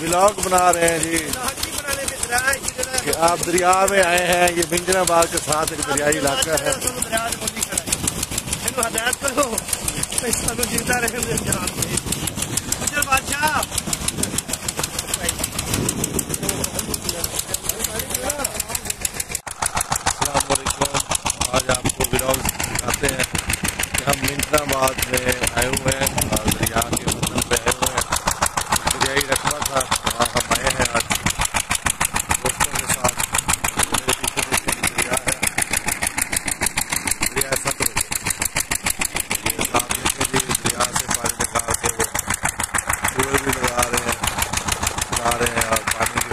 Blog बना रहे हैं जी। कि आप दरिया में आए हैं, ये बिंजनाबाद के साथ एक दरियाई इलाका है। आज आपको ब्लॉग दिखाते हैं कि हम मिंटनाबाद में आए हुए हैं। uh,